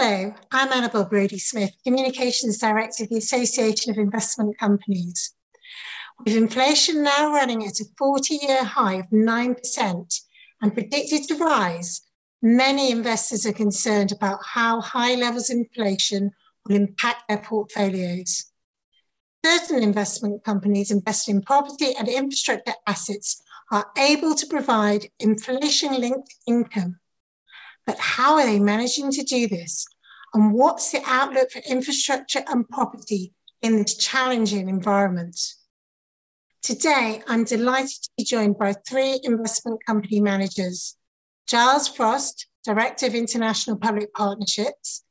Hello, I'm Annabel Brodie Smith, Communications Director of the Association of Investment Companies. With inflation now running at a 40 year high of 9% and predicted to rise, many investors are concerned about how high levels of inflation will impact their portfolios. Certain investment companies investing in property and infrastructure assets are able to provide inflation linked income but how are they managing to do this? And what's the outlook for infrastructure and property in this challenging environment? Today, I'm delighted to be joined by three investment company managers Giles Frost, Director of International Public Partnerships,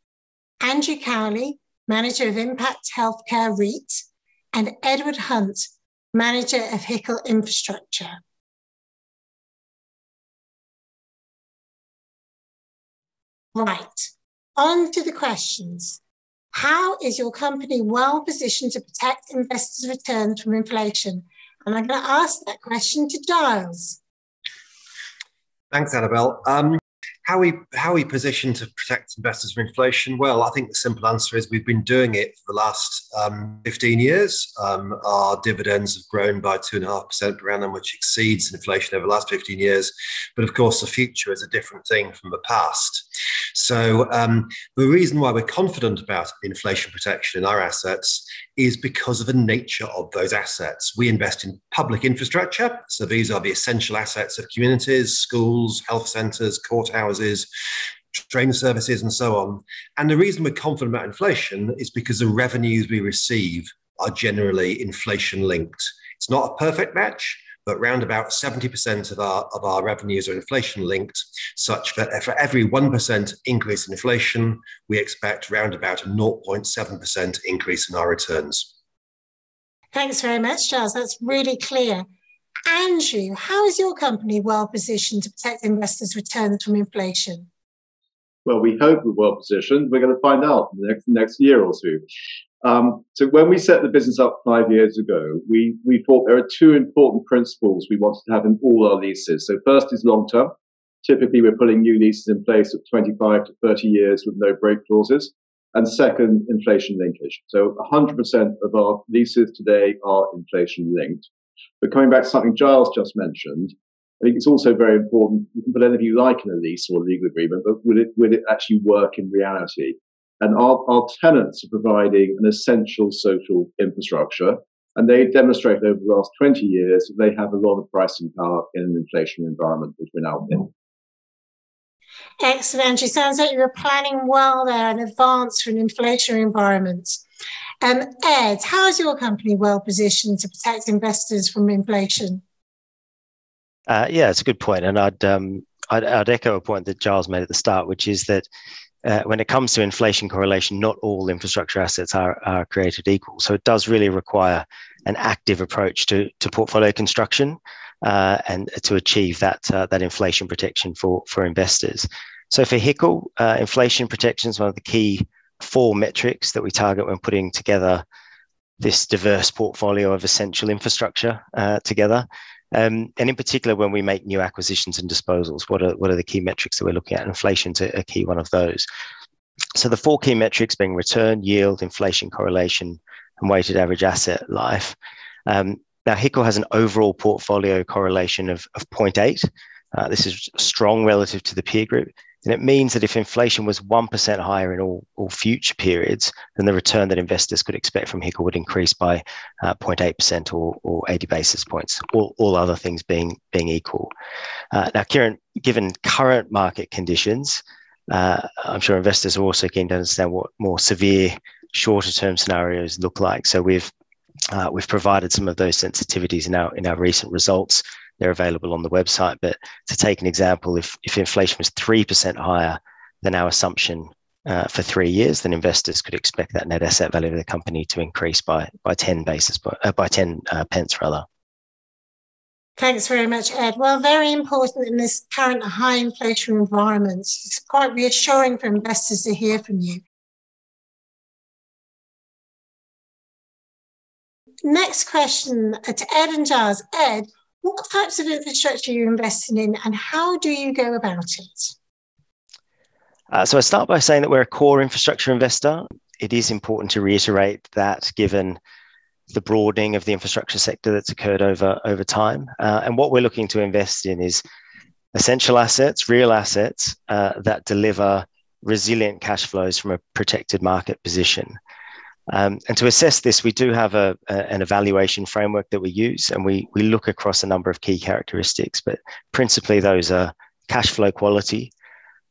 Andrew Cowley, Manager of Impact Healthcare REIT, and Edward Hunt, Manager of HICL Infrastructure. Right, on to the questions. How is your company well positioned to protect investors' returns from inflation? And I'm going to ask that question to Giles. Thanks, Annabel. Um, how we how we position to protect investors from inflation? Well, I think the simple answer is we've been doing it for the last um, 15 years. Um, our dividends have grown by two and a half percent per annum, which exceeds inflation over the last 15 years. But of course, the future is a different thing from the past. So um, the reason why we're confident about inflation protection in our assets is because of the nature of those assets. We invest in public infrastructure, so these are the essential assets of communities, schools, health centres, courthouses train services, and so on. And the reason we're confident about inflation is because the revenues we receive are generally inflation linked. It's not a perfect match, but around about 70% of our, of our revenues are inflation linked, such that for every 1% increase in inflation, we expect around about a 0.7% increase in our returns. Thanks very much, Charles. That's really clear. Andrew, how is your company well positioned to protect investors' returns from inflation? Well, we hope we're well positioned. We're going to find out in the next, next year or two. Um, so when we set the business up five years ago, we, we thought there are two important principles we wanted to have in all our leases. So first is long term. Typically, we're putting new leases in place of 25 to 30 years with no break clauses. And second, inflation linkage. So 100% of our leases today are inflation linked. But coming back to something Giles just mentioned, I think it's also very important. You can put anything you like in a lease or a legal agreement, but will it will it actually work in reality? And our, our tenants are providing an essential social infrastructure, and they demonstrated over the last 20 years that they have a lot of pricing power in an inflation environment, which we're now in. Excellent, Andrew. Sounds like you were planning well there in advance for an inflationary environment. Um, Ed, how is your company well positioned to protect investors from inflation? Uh, yeah, it's a good point, and I'd, um, I'd, I'd echo a point that Giles made at the start, which is that uh, when it comes to inflation correlation, not all infrastructure assets are, are created equal. So it does really require an active approach to, to portfolio construction uh, and to achieve that uh, that inflation protection for for investors. So for HICL, uh, inflation protection is one of the key four metrics that we target when putting together this diverse portfolio of essential infrastructure uh, together. Um, and in particular, when we make new acquisitions and disposals, what are, what are the key metrics that we're looking at? Inflation's a, a key one of those. So the four key metrics being return, yield, inflation correlation, and weighted average asset life. Um, now, HICL has an overall portfolio correlation of, of 0.8. Uh, this is strong relative to the peer group. And it means that if inflation was 1% higher in all, all future periods, then the return that investors could expect from HICL would increase by uh, 0.8% or, or 80 basis points, all, all other things being, being equal. Uh, now, Kieran, given current market conditions, uh, I'm sure investors are also keen to understand what more severe shorter term scenarios look like. So we've uh, we've provided some of those sensitivities in our in our recent results. They're available on the website. But to take an example, if if inflation was three percent higher than our assumption uh, for three years, then investors could expect that net asset value of the company to increase by by ten basis uh, by ten uh, pence rather. Thanks very much, Ed. Well, very important in this current high inflation environment. It's quite reassuring for investors to hear from you. next question to Ed and Giles. Ed, what types of infrastructure are you investing in and how do you go about it? Uh, so I start by saying that we're a core infrastructure investor. It is important to reiterate that given the broadening of the infrastructure sector that's occurred over over time, uh, and what we're looking to invest in is essential assets, real assets uh, that deliver resilient cash flows from a protected market position. Um, and to assess this, we do have a, a, an evaluation framework that we use, and we, we look across a number of key characteristics, but principally those are cash flow quality,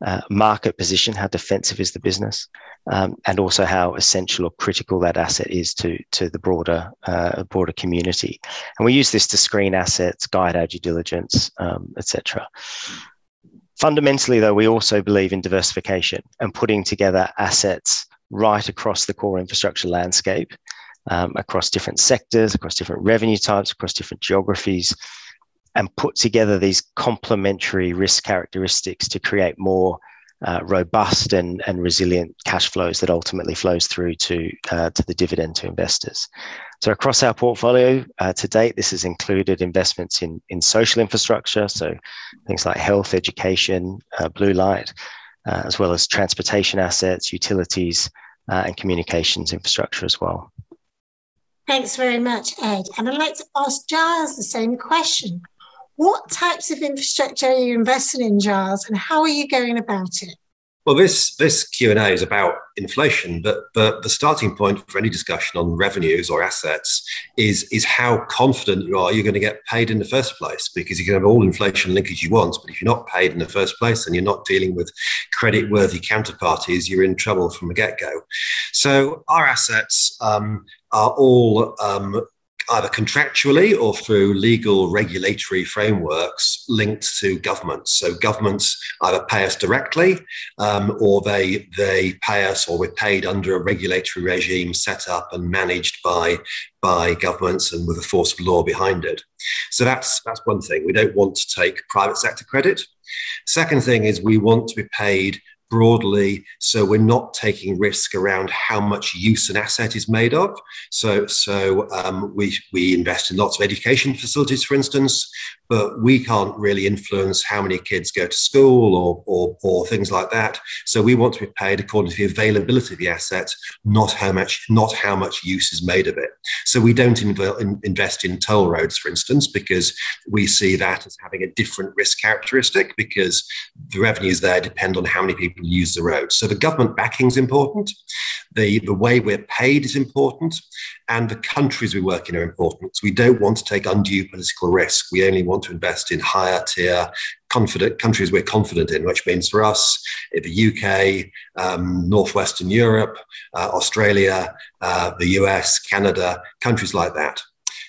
uh, market position, how defensive is the business, um, and also how essential or critical that asset is to, to the broader, uh, broader community. And we use this to screen assets, guide our due diligence, um, etc. Fundamentally, though, we also believe in diversification and putting together assets right across the core infrastructure landscape, um, across different sectors, across different revenue types, across different geographies, and put together these complementary risk characteristics to create more uh, robust and, and resilient cash flows that ultimately flows through to, uh, to the dividend to investors. So across our portfolio uh, to date, this has included investments in, in social infrastructure, so things like health, education, uh, blue light, uh, as well as transportation assets, utilities, uh, and communications infrastructure as well. Thanks very much, Ed. And I'd like to ask Giles the same question. What types of infrastructure are you investing in, Giles, and how are you going about it? Well, this this Q and A is about inflation, but but the starting point for any discussion on revenues or assets is is how confident you are you're going to get paid in the first place. Because you can have all inflation linkage you want, but if you're not paid in the first place and you're not dealing with credit worthy counterparties, you're in trouble from the get go. So our assets um, are all um, either contractually or through legal regulatory frameworks linked to governments. So governments either pay us directly um, or they, they pay us or we're paid under a regulatory regime set up and managed by, by governments and with a force of law behind it. So that's, that's one thing. We don't want to take private sector credit. Second thing is we want to be paid broadly so we're not taking risk around how much use an asset is made of. So so um, we we invest in lots of education facilities for instance but we can't really influence how many kids go to school or, or, or things like that. So we want to be paid according to the availability of the asset, not how much not how much use is made of it. So we don't inv- invest in toll roads, for instance, because we see that as having a different risk characteristic because the revenues there depend on how many people use the road. So the government backing is important. The, the way we're paid is important and the countries we work in are important. So we don't want to take undue political risk. We only want to invest in higher tier confident countries we're confident in, which means for us, the UK, um, Northwestern Europe, uh, Australia, uh, the US, Canada, countries like that.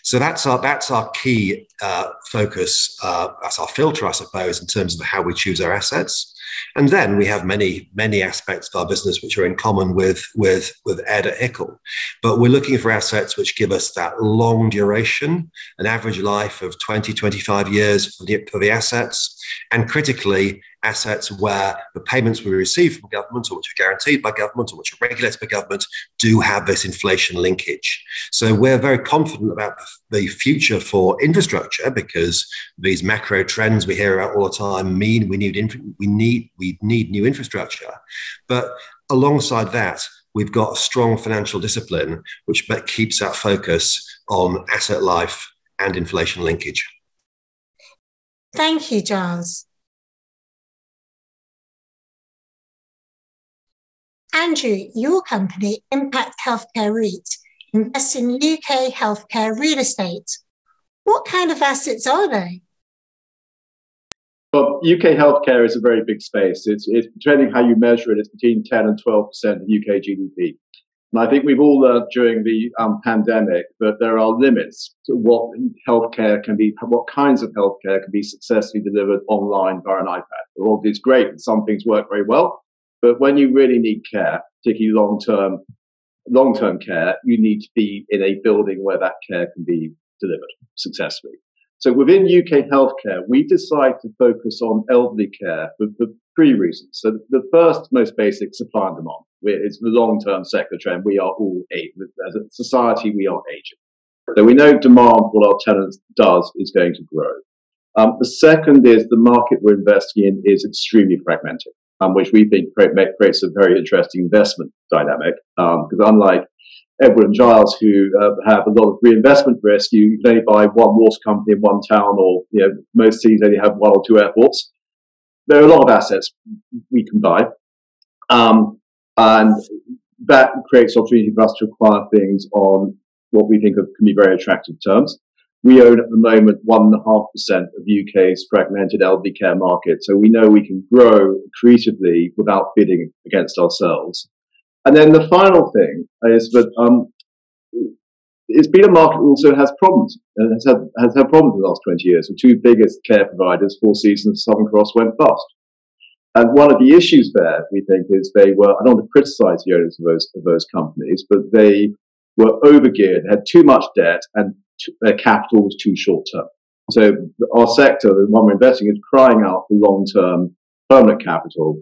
So that's our that's our key uh, focus. Uh, that's our filter, I suppose, in terms of how we choose our assets. And then we have many, many aspects of our business which are in common with, with, with Ed at HICL. But we're looking for assets which give us that long duration, an average life of 20, 25 years for the, for the assets, and critically, assets where the payments we receive from government or which are guaranteed by government or which are regulated by government do have this inflation linkage. So we're very confident about the future for infrastructure because these macro trends we hear about all the time mean we need we need we need new infrastructure. But alongside that, we've got a strong financial discipline which keeps that focus on asset life and inflation linkage. Thank you, Giles. Andrew, your company, Impact Healthcare REIT, invests in UK healthcare real estate. What kind of assets are they? Well, UK healthcare is a very big space. It's, it's depending how you measure it, it's between 10 and 12% of UK GDP. And I think we've all learned during the um, pandemic that there are limits to what healthcare can be, what kinds of healthcare can be successfully delivered online via an iPad. Well, it's great some things work very well, but when you really need care, particularly long term, long term care, you need to be in a building where that care can be delivered successfully. So within UK healthcare, we decided to focus on elderly care for, for three reasons. So the first, most basic, supply and demand. It's the long-term secular trend. We are all aging. As a society, we are aging. So we know demand, what our tenants does, is going to grow. Um, the second is the market we're investing in is extremely fragmented. Um, which we think create, creates a very interesting investment dynamic. Because um, unlike Edward and Giles, who uh, have a lot of reinvestment risk, you can only buy one water company in one town, or you know, most cities only have one or two airports. There are a lot of assets we can buy, um, and that creates opportunity for us to acquire things on what we think of can be very attractive terms. We own at the moment 1.5% of UK's fragmented elderly care market. So we know we can grow creatively without bidding against ourselves. And then the final thing is that um, it's been a market that also has problems and has had, has had problems in the last 20 years. The two biggest care providers, Four Seasons and Southern Cross, went bust. And one of the issues there, we think, is they were, I don't want to criticize the owners of those, of those companies, but they were overgeared, had too much debt, and their capital was too short term. So our sector, the one we're investing, is crying out for long term permanent capital.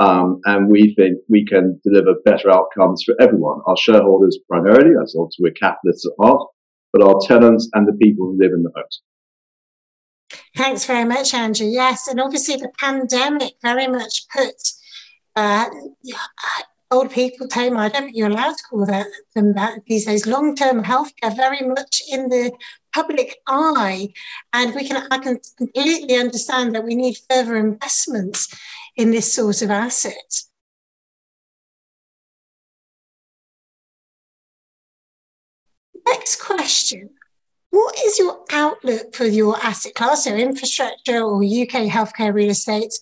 Um, and we think we can deliver better outcomes for everyone. Our shareholders primarily, as obviously we're capitalists at heart, but our tenants and the people who live in the homes. Thanks very much, Andrew. Yes, and obviously the pandemic very much put uh, old people home. I don't think you're allowed to call that, them that these days. Long-term healthcare very much in the public eye, and we can I can completely understand that we need further investments in this sort of asset. Next question. What is your outlook for your asset class, so infrastructure or UK healthcare real estate?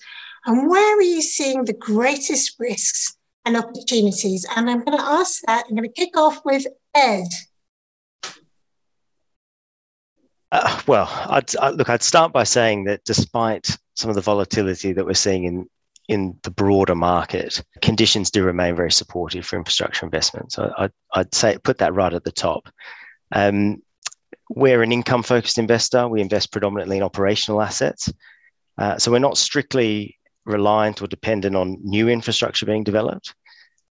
And where are you seeing the greatest risks and opportunities. And I'm going to ask that, I'm going to kick off with Ed. Uh, well, I'd, I, look, I'd start by saying that despite some of the volatility that we're seeing in in the broader market, conditions do remain very supportive for infrastructure investments. So I'd, I'd say put that right at the top. Um, we're an income focused investor. We invest predominantly in operational assets. Uh, so we're not strictly reliant or dependent on new infrastructure being developed.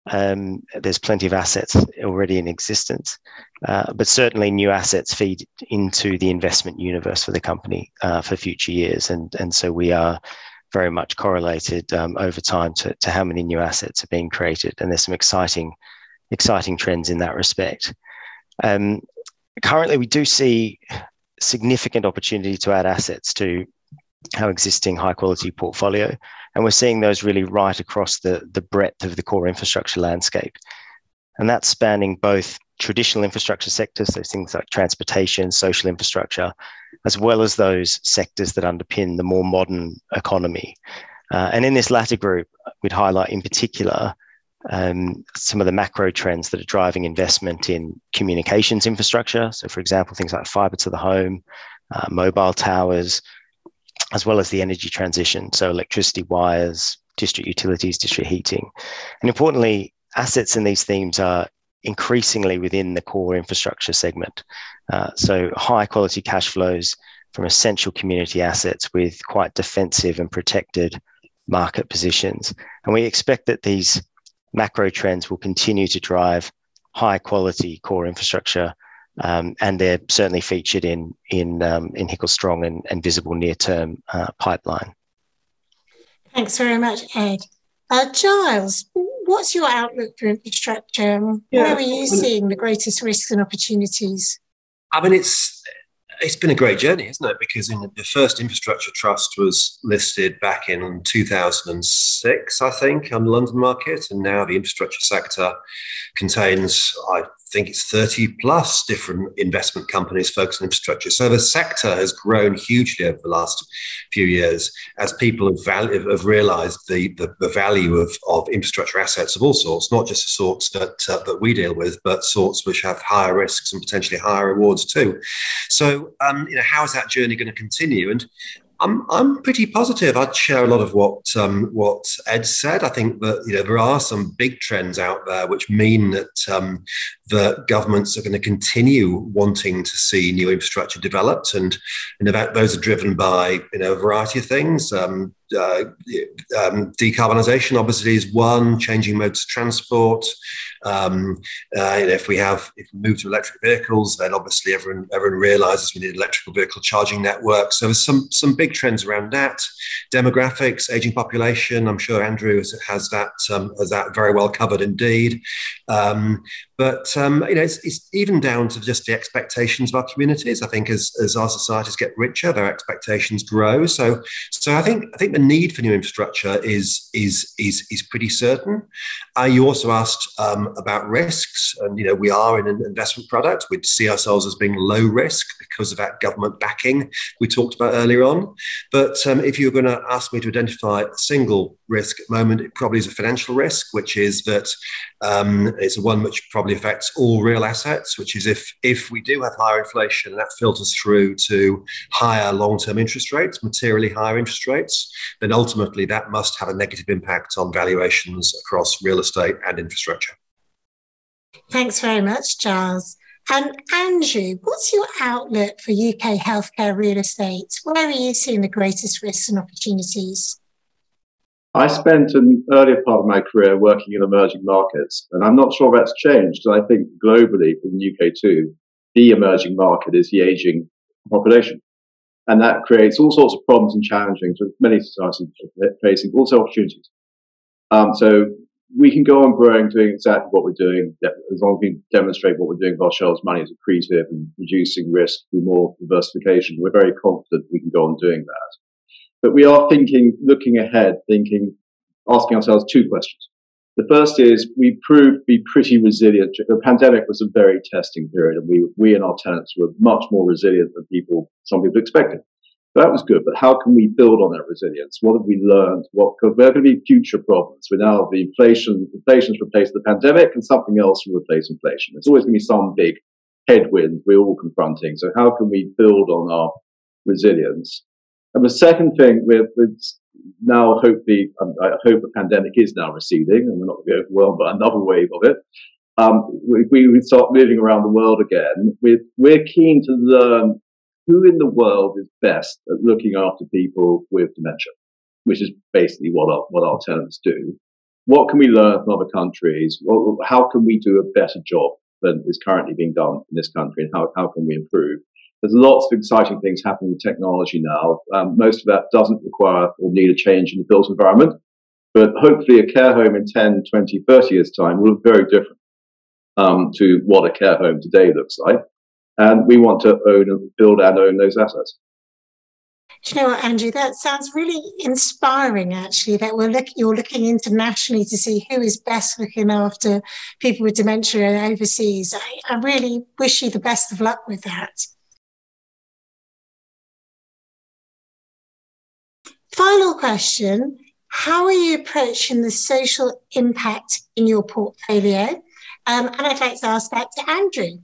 Um, there's plenty of assets already in existence, uh, but certainly new assets feed into the investment universe for the company uh, for future years, and and so we are very much correlated um, over time to, to how many new assets are being created, and there's some exciting exciting trends in that respect. Um, currently, we do see significant opportunity to add assets to our existing high quality portfolio. And we're seeing those really right across the, the breadth of the core infrastructure landscape. And that's spanning both traditional infrastructure sectors, those things like transportation, social infrastructure, as well as those sectors that underpin the more modern economy. Uh, and in this latter group, we'd highlight in particular um, some of the macro trends that are driving investment in communications infrastructure. So, for example, things like fiber to the home, uh, mobile towers, as well as the energy transition, so electricity wires, district utilities, district heating. And importantly, assets in these themes are increasingly within the core infrastructure segment. Uh, so high quality cash flows from essential community assets with quite defensive and protected market positions. And we expect that these macro trends will continue to drive high quality core infrastructure um, and they're certainly featured in in um, in HICL's strong and, and visible near term uh, pipeline. Thanks very much, Ed. Uh, Giles, what's your outlook for infrastructure? Yeah. Where are you seeing the greatest risks and opportunities? I mean, it's it's been a great journey, isn't it? Because in the first infrastructure trust was listed back in 2006, I think, on the London market, and now the infrastructure sector contains, I think it's 30 plus different investment companies focused on infrastructure. So the sector has grown hugely over the last few years as people have, value, have realized the, the, the, value of, of infrastructure assets of all sorts, not just the sorts that, uh, that we deal with, but sorts which have higher risks and potentially higher rewards too. So, um, you know, how is that journey going to continue? And I'm I'm pretty positive. I'd share a lot of what um, what Ed said. I think that you know there are some big trends out there which mean that um, the governments are going to continue wanting to see new infrastructure developed, and you those are driven by you know a variety of things. Um, uh, um, decarbonisation obviously is one, changing modes of transport. Um, uh, if we have, if we move to electric vehicles, then obviously everyone, everyone realises we need electrical vehicle charging networks. So there's some, some big trends around that. Demographics, aging population, I'm sure Andrew has that, um, has that very well covered indeed. Um, but um, you know, it's, it's, even down to just the expectations of our communities. I think as, as our societies get richer, their expectations grow. So, so I think I think the need for new infrastructure is is is is pretty certain. Uh, you also asked um, about risks, and you know, we are in an investment product. We see ourselves as being low risk because of that government backing we talked about earlier on. But um, if you're going to ask me to identify a single risk at the moment, it probably is a financial risk, which is that um, it's one which probably affects all real assets, which is if if we do have higher inflation and that filters through to higher long-term interest rates, materially higher interest rates, then ultimately that must have a negative impact on valuations across real estate and infrastructure. Thanks very much, Charles. And Andrew, what's your outlook for UK healthcare real estate? Where are you seeing the greatest risks and opportunities? I spent an earlier part of my career working in emerging markets, and I'm not sure that's changed. I think globally, in the UK too, the emerging market is the aging population. And that creates all sorts of problems and challenges that many societies facing, also opportunities. Um, so we can go on growing, doing exactly what we're doing, as long as we demonstrate what we're doing with our shareholders' money as accretive and reducing risk through more diversification. We're very confident we can go on doing that. But we are thinking, looking ahead, thinking, asking ourselves two questions. The first is we proved to be pretty resilient. The pandemic was a very testing period, and we, we and our tenants were much more resilient than people, some people expected. That was good, but how can we build on that resilience? What have we learned? What, because there going to be future problems. We now the inflation, inflation's replaced the pandemic and something else will replace inflation. There's always going to be some big headwind we're all confronting. So how can we build on our resilience? And the second thing, we're, we're now hopefully, um, I hope the pandemic is now receding and we're not going to be overwhelmed by another wave of it. Um, we, we start moving around the world again, we're, we're keen to learn who in the world is best at looking after people with dementia, which is basically what our, what our tenants do. What can we learn from other countries? how can we do a better job than is currently being done in this country and how, how can we improve? There's lots of exciting things happening with technology now. Um, most of that doesn't require or need a change in the built environment, but hopefully a care home in 10, 20, 30 years time will look very different um, to what a care home today looks like. And we want to own and build and own those assets. Do you know what, Andrew? That sounds really inspiring, actually, that we're look, you're looking internationally to see who is best looking after people with dementia overseas. I, I really wish you the best of luck with that. Final question How are you approaching the social impact in your portfolio? Um, and I'd like to ask that to Andrew.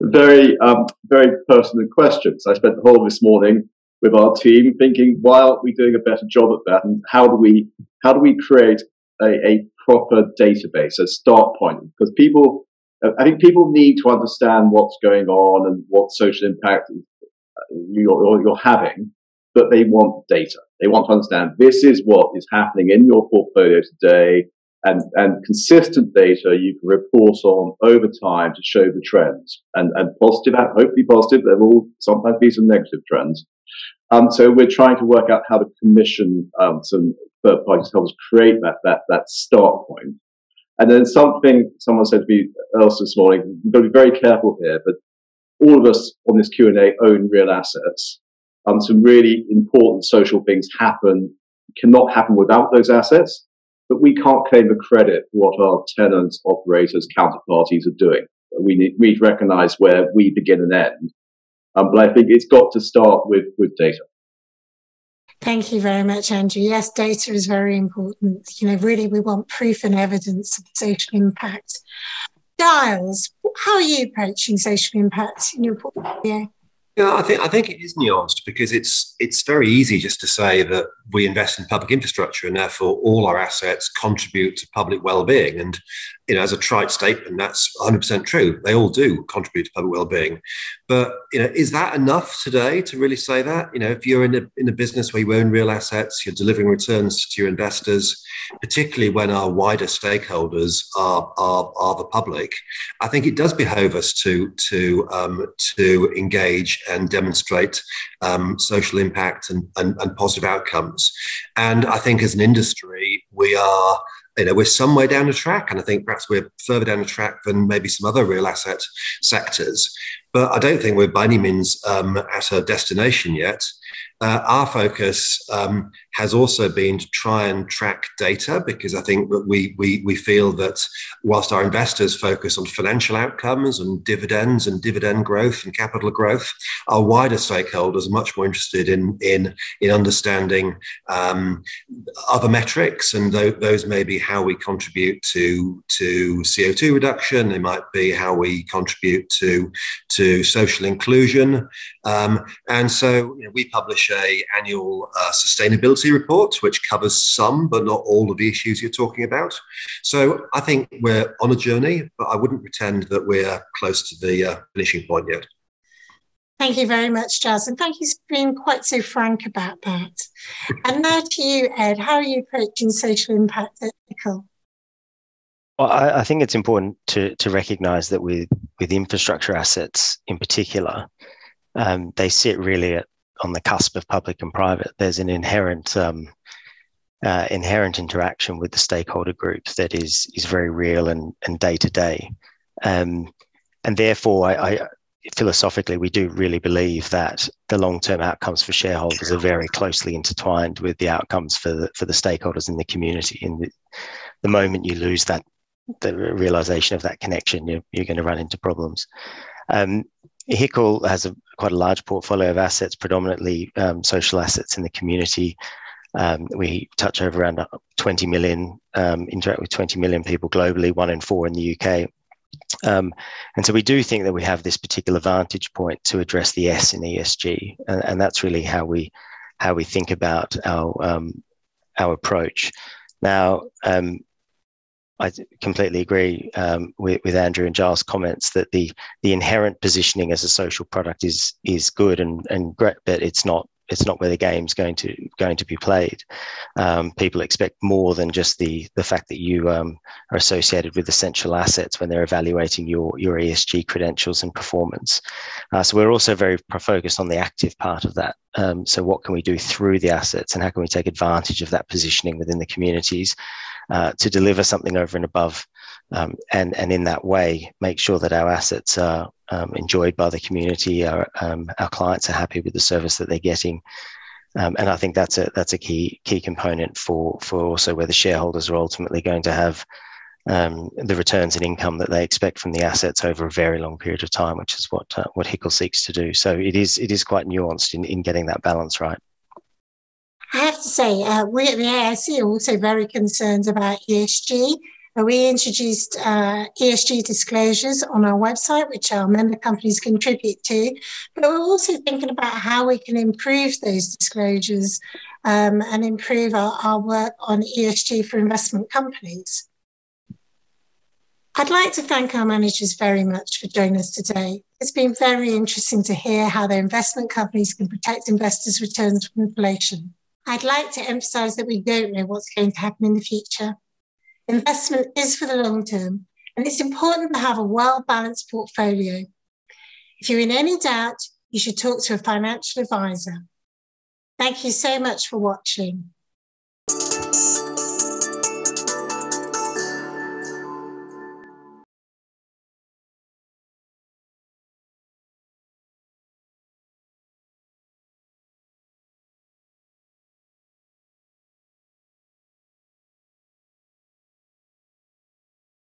Very, um, very pertinent questions. I spent the whole of this morning with our team thinking, why aren't we doing a better job at that? And how do we, how do we create a, a proper database, a start point? Because people, I think people need to understand what's going on and what social impact you're, you're having but they want data. They want to understand this is what is happening in your portfolio today and, and consistent data you can report on over time to show the trends and, and positive, hopefully positive. There will sometimes be some negative trends. Um, so we're trying to work out how to commission um, some third parties to help us create that, that, that start point. And then something someone said to me else this morning, we've got to be very careful here, but all of us on this Q&A own real assets um, some really important social things happen, cannot happen without those assets, but we can't claim the credit for what our tenants, operators, counterparties are doing. We need, we recognize where we begin and end. Um, but I think it's got to start with, with data. Thank you very much, Andrew. Yes, data is very important. You know, really, we want proof and evidence of social impact. Giles, how are you approaching social impact in your portfolio? Yeah, I think I think it is nuanced because it's it's very easy just to say that we invest in public infrastructure and therefore all our assets contribute to public well-being. And you know, as a trite statement, that's 100% true. They all do contribute to public well-being. But you know, is that enough today to really say that? You know, if you're in a in a business where you own real assets, you're delivering returns to your investors, particularly when our wider stakeholders are are, are the public, I think it does behove us to to um, to engage and demonstrate um, social impact and, and, and positive outcomes. And I think as an industry, we are you know, we're some way down the track, and I think perhaps we're further down the track than maybe some other real asset sectors. But I don't think we're by any means um, at a destination yet. Uh, our focus um, has also been to try and track data because I think that we, we, we feel that whilst our investors focus on financial outcomes and dividends and dividend growth and capital growth, our wider stakeholders are much more interested in, in, in understanding um, other metrics. And th- those may be how we contribute to, to CO2 reduction, they might be how we contribute to, to social inclusion. Um, and so you know, we publish a annual uh, sustainability report, which covers some but not all of the issues you're talking about. So I think we're on a journey, but I wouldn't pretend that we're close to the uh, finishing point yet. Thank you very much, Giles, and thank you for being quite so frank about that. and now to you, Ed. How are you approaching social impact at HICL? Well, I, I, think it's important to to recognise that with with infrastructure assets in particular, um, they sit really at on the cusp of public and private. There's an inherent um, uh, inherent interaction with the stakeholder groups that is is very real and and day to day, and therefore I, I, philosophically we do really believe that the long term outcomes for shareholders are very closely intertwined with the outcomes for the for the stakeholders in the community. And the, the moment you lose that the realization of that connection, you're, you're going to run into problems. Um, has a quite a large portfolio of assets, predominantly um, social assets in the community. Um, we touch over around 20 million, um, interact with 20 million people globally, one in four in the UK. Um, and so we do think that we have this particular vantage point to address the S in ESG, and, and that's really how we how we think about our um, our approach. Now, um, I completely agree um, with, with, Andrew and Giles' comments that the the inherent positioning as a social product is is good and and great, but it's not it's not where the game's going to going to be played. Um, people expect more than just the the fact that you um, are associated with essential assets when they're evaluating your your ESG credentials and performance. Uh, so we're also very focused on the active part of that. Um, so what can we do through the assets, and how can we take advantage of that positioning within the communities uh, to deliver something over and above, um, and and in that way make sure that our assets are um, enjoyed by the community. Our, um, our clients are happy with the service that they're getting. Um, and I think that's a that's a key key component for for also where the shareholders are ultimately going to have um, the returns and income that they expect from the assets over a very long period of time, which is what uh, what HICL seeks to do. So it is it is quite nuanced in, in getting that balance right. I have to say, uh, we at the AIC are also very concerned about ESG we introduced uh, ESG disclosures on our website, which our member companies contribute to. But we're also thinking about how we can improve those disclosures um, and improve our, our work on ESG for investment companies. I'd like to thank our managers very much for joining us today. It's been very interesting to hear how their investment companies can protect investors' returns from inflation. I'd like to emphasize that we don't know what's going to happen in the future. Investment is for the long term, and it's important to have a well balanced portfolio. If you're in any doubt, you should talk to a financial advisor. Thank you so much for watching.